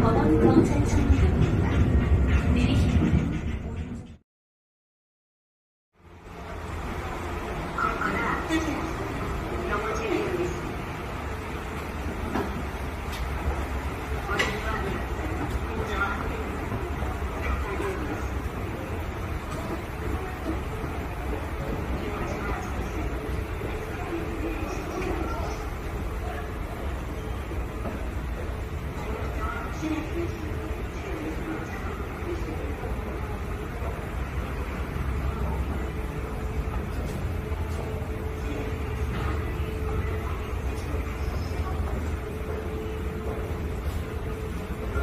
법원 경찰청 향입니다. 내리시면 걷거나 뜨지